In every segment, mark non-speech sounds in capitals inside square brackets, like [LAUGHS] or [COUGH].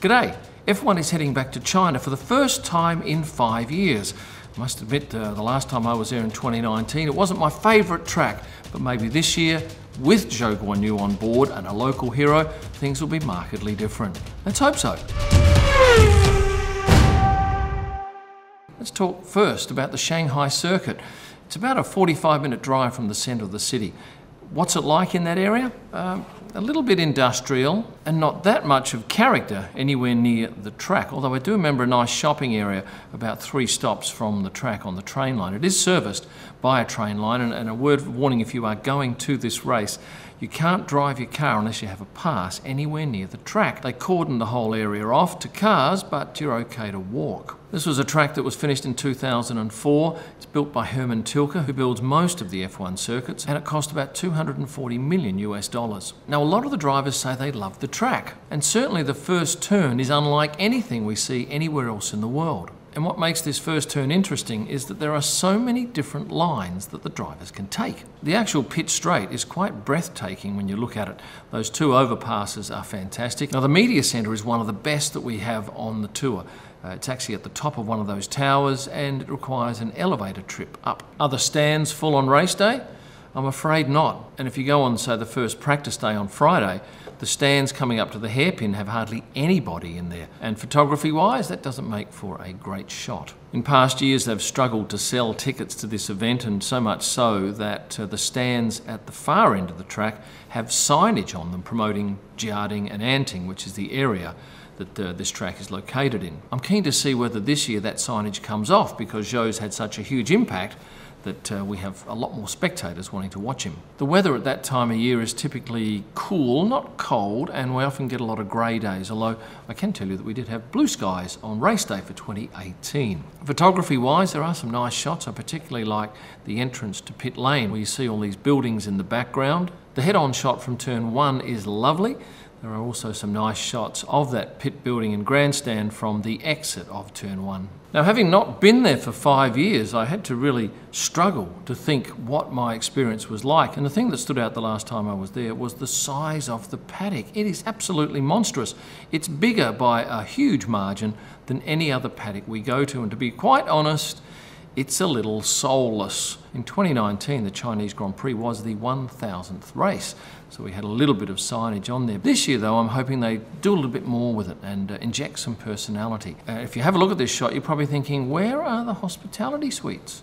G'day. F1 is heading back to China for the first time in five years. I must admit, uh, the last time I was there in 2019, it wasn't my favourite track, but maybe this year, with Zhou Guanyu on board and a local hero, things will be markedly different. Let's hope so. Let's talk first about the Shanghai circuit. It's about a 45 minute drive from the centre of the city. What's it like in that area? Um, a little bit industrial and not that much of character anywhere near the track. Although I do remember a nice shopping area about three stops from the track on the train line. It is serviced by a train line, and, and a word of warning if you are going to this race, you can't drive your car unless you have a pass anywhere near the track. They cordon the whole area off to cars, but you're okay to walk. This was a track that was finished in 2004. It's built by Hermann Tilke, who builds most of the F1 circuits, and it cost about 240 million US dollars. Now, a lot of the drivers say they love the track, and certainly the first turn is unlike anything we see anywhere else in the world. And what makes this first turn interesting is that there are so many different lines that the drivers can take. The actual pit straight is quite breathtaking when you look at it. Those two overpasses are fantastic. Now, the media centre is one of the best that we have on the tour. Uh, it's actually at the top of one of those towers and it requires an elevator trip up. Other stands full on race day? I'm afraid not. And if you go on, say, the first practice day on Friday, the stands coming up to the hairpin have hardly anybody in there. And photography wise, that doesn't make for a great shot. In past years, they've struggled to sell tickets to this event, and so much so that uh, the stands at the far end of the track have signage on them promoting Jiading and Anting, which is the area that uh, this track is located in. I'm keen to see whether this year that signage comes off because Zhou's had such a huge impact that uh, we have a lot more spectators wanting to watch him. The weather at that time of year is typically cool, not cold, and we often get a lot of grey days, although I can tell you that we did have blue skies on race day for 2018. Photography wise, there are some nice shots. I particularly like the entrance to pit lane where you see all these buildings in the background. The head on shot from turn one is lovely. There are also some nice shots of that pit building and grandstand from the exit of turn one. Now, having not been there for five years, I had to really struggle to think what my experience was like. And the thing that stood out the last time I was there was the size of the paddock. It is absolutely monstrous. It's bigger by a huge margin than any other paddock we go to. And to be quite honest, it's a little soulless. In 2019, the Chinese Grand Prix was the 1000th race, so we had a little bit of signage on there. This year, though, I'm hoping they do a little bit more with it and uh, inject some personality. Uh, if you have a look at this shot, you're probably thinking, where are the hospitality suites?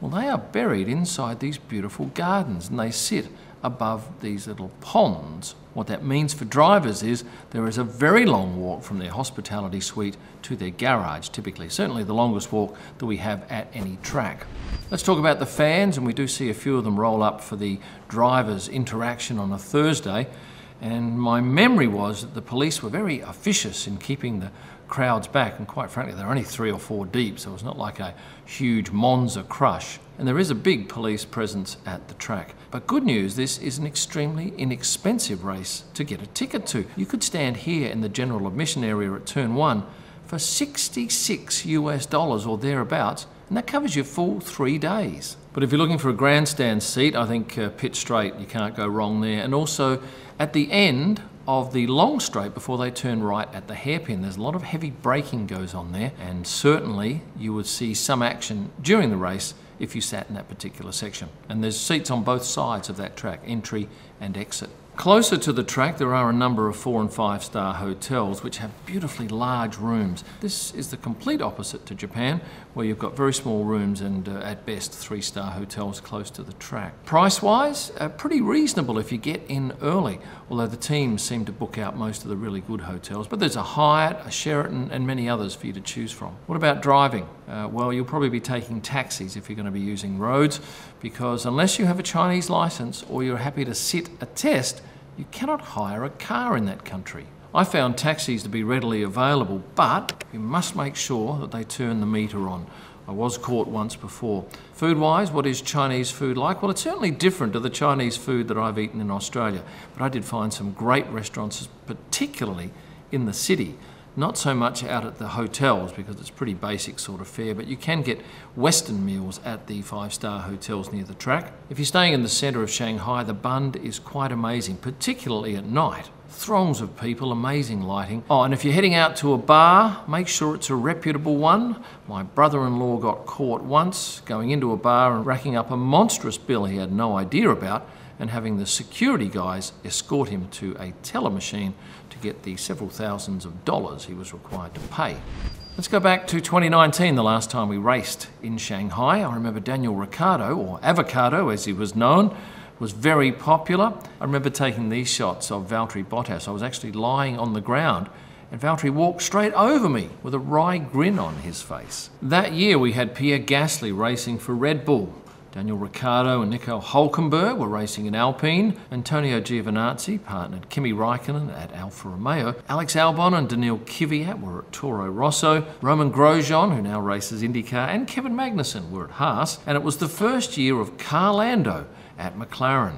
Well, they are buried inside these beautiful gardens and they sit above these little ponds. What that means for drivers is there is a very long walk from their hospitality suite to their garage, typically. Certainly the longest walk that we have at any track. Let's talk about the fans, and we do see a few of them roll up for the drivers' interaction on a Thursday. And my memory was that the police were very officious in keeping the crowds back, and quite frankly, they're only three or four deep, so it's not like a huge Monza crush. And there is a big police presence at the track. But good news, this is an extremely inexpensive race to get a ticket to. You could stand here in the general admission area at turn one for 66 US dollars or thereabouts, and that covers your full three days. But if you're looking for a grandstand seat, I think uh, pit straight, you can't go wrong there. And also at the end of the long straight before they turn right at the hairpin. There's a lot of heavy braking goes on there, and certainly you would see some action during the race if you sat in that particular section. And there's seats on both sides of that track, entry and exit. Closer to the track, there are a number of four and five star hotels which have beautifully large rooms. This is the complete opposite to Japan, where you've got very small rooms and uh, at best three star hotels close to the track. Price wise, uh, pretty reasonable if you get in early, although the teams seem to book out most of the really good hotels. But there's a Hyatt, a Sheraton, and many others for you to choose from. What about driving? Uh, well, you'll probably be taking taxis if you're going to be using roads, because unless you have a Chinese license or you're happy to sit a test, you cannot hire a car in that country. I found taxis to be readily available, but you must make sure that they turn the meter on. I was caught once before. Food wise, what is Chinese food like? Well, it's certainly different to the Chinese food that I've eaten in Australia, but I did find some great restaurants, particularly in the city. Not so much out at the hotels because it's pretty basic sort of fare, but you can get Western meals at the five star hotels near the track. If you're staying in the centre of Shanghai, the Bund is quite amazing, particularly at night. Throngs of people, amazing lighting. Oh, and if you're heading out to a bar, make sure it's a reputable one. My brother in law got caught once going into a bar and racking up a monstrous bill he had no idea about and having the security guys escort him to a teller machine to get the several thousands of dollars he was required to pay. Let's go back to 2019, the last time we raced in Shanghai. I remember Daniel Ricciardo, or Avocado as he was known, was very popular. I remember taking these shots of Valtteri Bottas. I was actually lying on the ground and Valtteri walked straight over me with a wry grin on his face. That year we had Pierre Gasly racing for Red Bull. Daniel Ricciardo and Nico Hulkenberg were racing in Alpine. Antonio Giovinazzi partnered Kimi Raikkonen at Alfa Romeo. Alex Albon and Daniil Kvyat were at Toro Rosso. Romain Grosjean, who now races IndyCar, and Kevin Magnussen were at Haas. And it was the first year of Carl Lando at McLaren.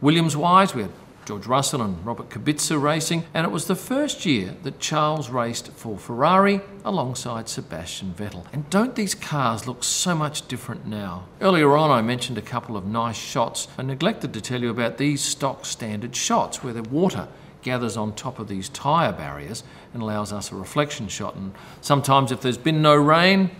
Williams wise, we had George Russell and Robert Kubica racing, and it was the first year that Charles raced for Ferrari alongside Sebastian Vettel. And don't these cars look so much different now? Earlier on, I mentioned a couple of nice shots. I neglected to tell you about these stock standard shots where the water gathers on top of these tyre barriers and allows us a reflection shot. And sometimes, if there's been no rain,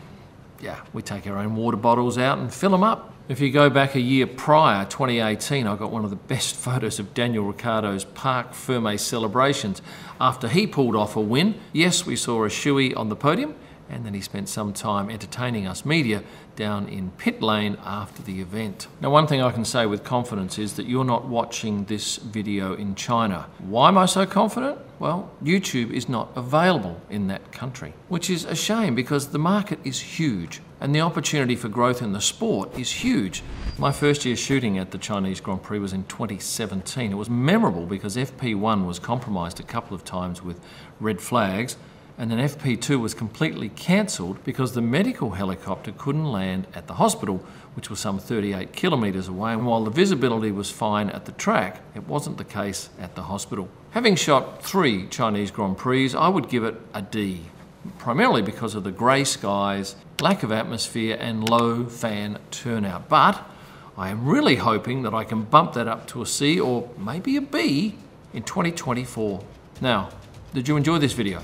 yeah, we take our own water bottles out and fill them up. If you go back a year prior, 2018, I got one of the best [LAUGHS] photos of Daniel Ricciardo's Parc Ferme celebrations after he pulled off a win. Yes, we saw a shoey on the podium, and then he spent some time entertaining us media down in pit lane after the event. Now, one thing I can say with confidence is that you're not watching this video in China. Why am I so confident? Well, YouTube is not available in that country, which is a shame because the market is huge and the opportunity for growth in the sport is huge. My first year shooting at the Chinese Grand Prix was in 2017. It was memorable because FP1 was compromised a couple of times with red flags and then FP2 was completely cancelled because the medical helicopter couldn't land at the hospital, which was some 38 kilometres away. And while the visibility was fine at the track, it wasn't the case at the hospital. Having shot three Chinese Grand Prix, I would give it a D, primarily because of the grey skies, lack of atmosphere, and low fan turnout. But I am really hoping that I can bump that up to a C or maybe a B in 2024. Now, did you enjoy this video?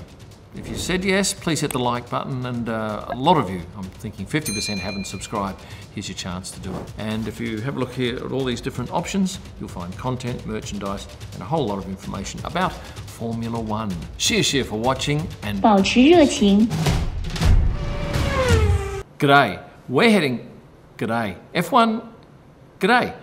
If you said yes, please hit the like button. And uh, a lot of you, I'm thinking 50% haven't subscribed. Here's your chance to do it. And if you have a look here at all these different options, you'll find content, merchandise, and a whole lot of information about Formula One. Cheers, cheer for watching and 保持热情。 G'day. We're heading. G'day. F1. G'day.